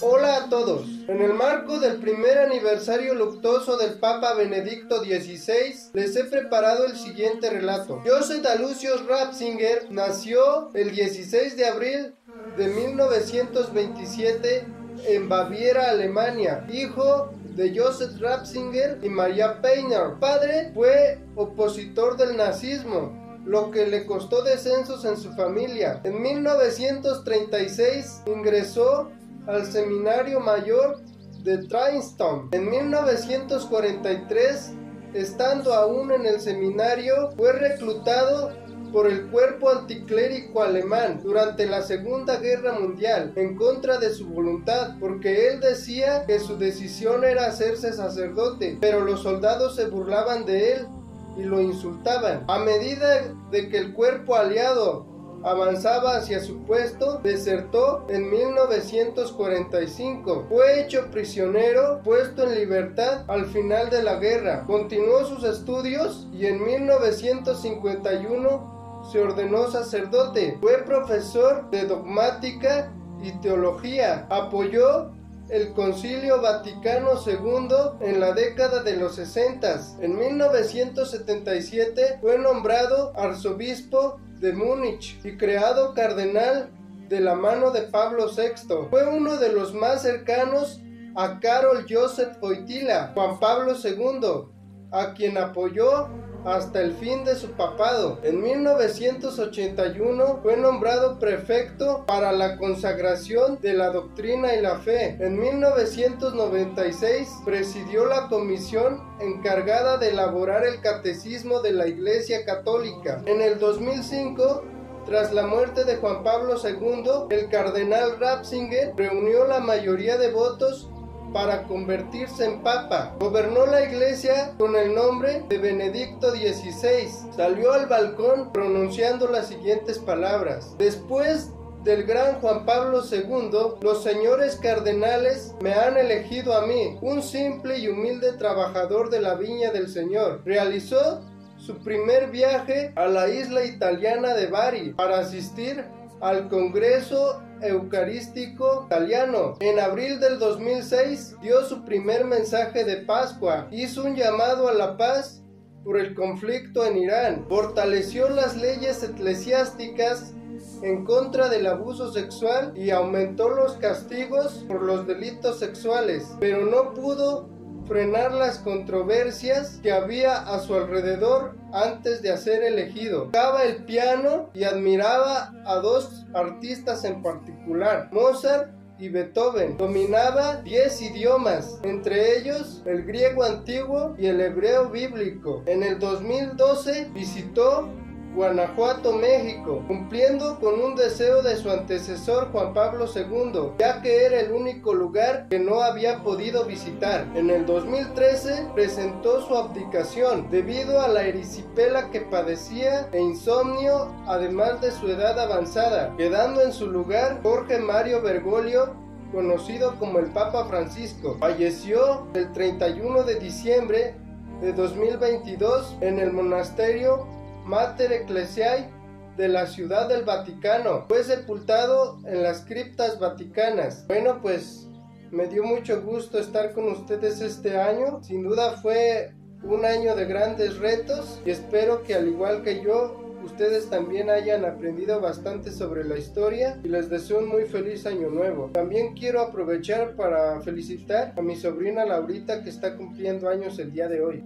Hola a todos. En el marco del primer aniversario luctuoso del Papa Benedicto XVI, les he preparado el siguiente relato. Joseph Alucius Ratzinger nació el 16 de abril de 1927 en Baviera, Alemania, hijo de Joseph Ratzinger y María Peiner. Padre fue opositor del nazismo lo que le costó descensos en su familia. En 1936 ingresó al Seminario Mayor de Princeton. En 1943, estando aún en el seminario, fue reclutado por el cuerpo anticlérico alemán durante la Segunda Guerra Mundial en contra de su voluntad, porque él decía que su decisión era hacerse sacerdote, pero los soldados se burlaban de él y lo insultaban. A medida de que el cuerpo aliado avanzaba hacia su puesto, desertó en 1945. Fue hecho prisionero, puesto en libertad al final de la guerra. Continuó sus estudios y en 1951 se ordenó sacerdote. Fue profesor de dogmática y teología. Apoyó el Concilio Vaticano II en la década de los 60. En 1977 fue nombrado arzobispo de Múnich y creado cardenal de la mano de Pablo VI. Fue uno de los más cercanos a Carol Joseph Wojtyla, Juan Pablo II, a quien apoyó hasta el fin de su papado. En 1981 fue nombrado prefecto para la consagración de la doctrina y la fe. En 1996 presidió la comisión encargada de elaborar el catecismo de la Iglesia Católica. En el 2005 tras la muerte de Juan Pablo II, el cardenal Ratzinger reunió la mayoría de votos para convertirse en papa. Gobernó la iglesia con el nombre de Benedicto XVI. Salió al balcón pronunciando las siguientes palabras. Después del gran Juan Pablo II, los señores cardenales me han elegido a mí, un simple y humilde trabajador de la viña del Señor. Realizó su primer viaje a la isla italiana de Bari para asistir al Congreso Eucarístico Italiano. En abril del 2006 dio su primer mensaje de Pascua. Hizo un llamado a la paz por el conflicto en Irán. Fortaleció las leyes eclesiásticas en contra del abuso sexual y aumentó los castigos por los delitos sexuales, pero no pudo frenar las controversias que había a su alrededor antes de ser elegido. Tocaba el piano y admiraba a dos artistas en particular, Mozart y Beethoven. Dominaba 10 idiomas, entre ellos el griego antiguo y el hebreo bíblico. En el 2012 visitó Guanajuato, México, cumpliendo con un deseo de su antecesor Juan Pablo II, ya que era el único lugar que no había podido visitar. En el 2013 presentó su abdicación debido a la erisipela que padecía e insomnio, además de su edad avanzada, quedando en su lugar Jorge Mario Bergoglio conocido como el Papa Francisco. Falleció el 31 de diciembre de 2022 en el monasterio Mater Ecclesiae de la Ciudad del Vaticano. Fue sepultado en las criptas vaticanas. Bueno, pues me dio mucho gusto estar con ustedes este año. Sin duda fue un año de grandes retos y espero que al igual que yo ustedes también hayan aprendido bastante sobre la historia y les deseo un muy feliz año nuevo. También quiero aprovechar para felicitar a mi sobrina Laurita que está cumpliendo años el día de hoy.